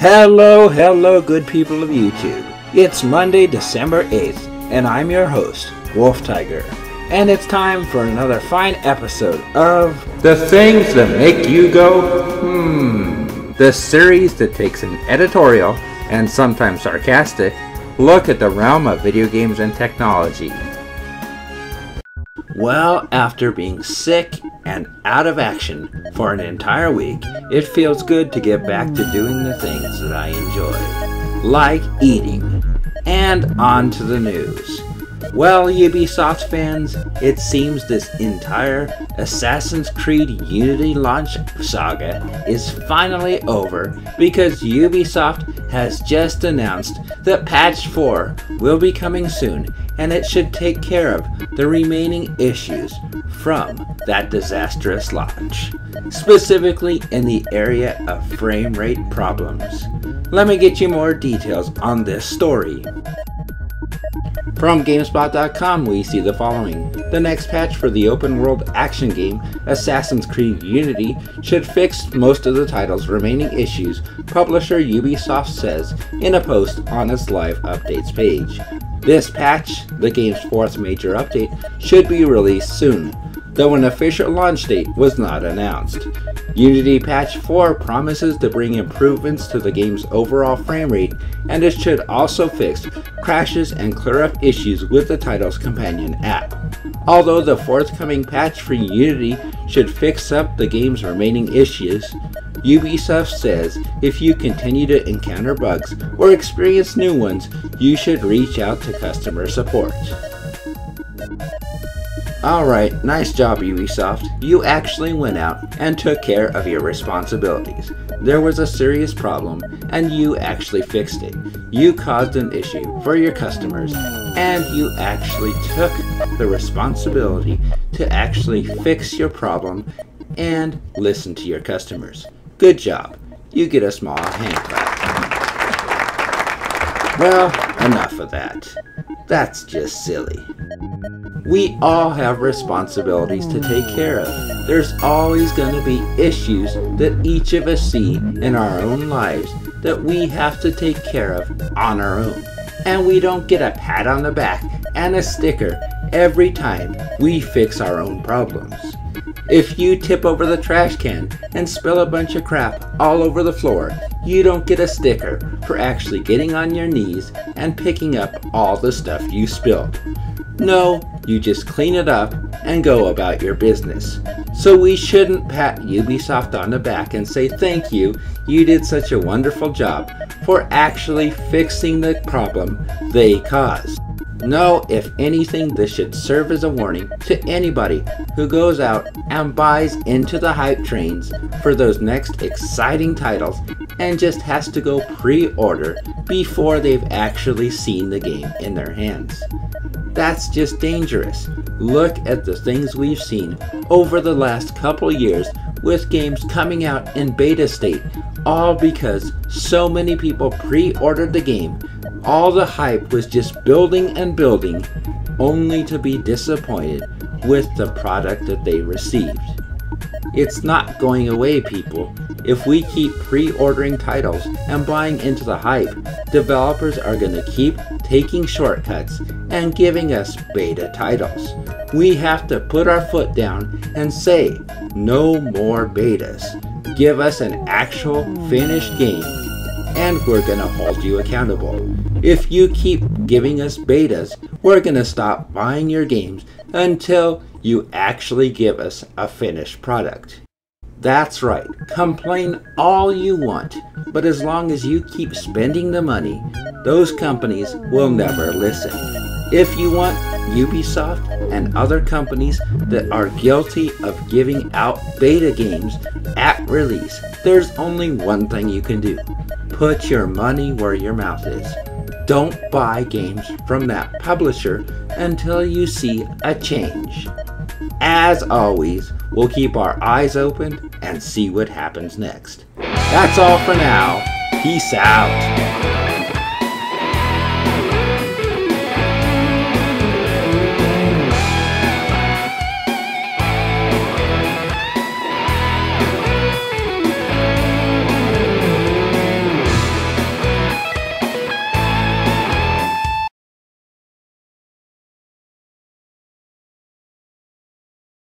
Hello, hello, good people of YouTube. It's Monday, December 8th, and I'm your host, Wolfetiger. And it's time for another fine episode of The Things That Make You Go, Hmm. The series that takes an editorial, and sometimes sarcastic, look at the realm of video games and technology. Well, after being sick and out of action for an entire week, it feels good to get back to doing the things that I enjoy, like eating. And on to the news. Well, Ubisoft fans, it seems this entire Assassin's Creed Unity launch saga is finally over because Ubisoft has just announced that patch 4 will be coming soon and it should take care of the remaining issues from that disastrous launch, specifically in the area of frame rate problems. Let me get you more details on this story. From GameSpot.com, we see the following. The next patch for the open world action game Assassin's Creed Unity should fix most of the title's remaining issues, publisher Ubisoft says in a post on its live updates page. This patch, the game's fourth major update, should be released soon, though an official launch date was not announced. Unity Patch 4 promises to bring improvements to the game's overall frame rate, and it should also fix crashes and clear up issues with the title's companion app. Although the forthcoming patch for Unity should fix up the game's remaining issues, Ubisoft says if you continue to encounter bugs or experience new ones, you should reach out to customer support. Alright, nice job Ubisoft. You actually went out and took care of your responsibilities. There was a serious problem and you actually fixed it. You caused an issue for your customers and you actually took the responsibility to actually fix your problem and listen to your customers. Good job. You get a small hand clap. Well, enough of that. That's just silly. We all have responsibilities to take care of. There's always going to be issues that each of us see in our own lives that we have to take care of on our own. And we don't get a pat on the back and a sticker every time we fix our own problems. If you tip over the trash can and spill a bunch of crap all over the floor, you don't get a sticker for actually getting on your knees and picking up all the stuff you spilled. No, you just clean it up and go about your business. So we shouldn't pat Ubisoft on the back and say thank you, you did such a wonderful job for actually fixing the problem they caused. No, if anything, this should serve as a warning to anybody who goes out and buys into the hype trains for those next exciting titles and just has to go pre-order before they've actually seen the game in their hands. That's just dangerous. Look at the things we've seen over the last couple years with games coming out in beta state, all because so many people pre-ordered the game all the hype was just building and building, only to be disappointed with the product that they received. It's not going away, people. If we keep pre-ordering titles and buying into the hype, developers are going to keep taking shortcuts and giving us beta titles. We have to put our foot down and say, no more betas. Give us an actual finished game and we're going to hold you accountable. If you keep giving us betas, we're going to stop buying your games until you actually give us a finished product. That's right, complain all you want, but as long as you keep spending the money, those companies will never listen. If you want Ubisoft and other companies that are guilty of giving out beta games at release, there's only one thing you can do. Put your money where your mouth is. Don't buy games from that publisher until you see a change. As always, we'll keep our eyes open and see what happens next. That's all for now. Peace out.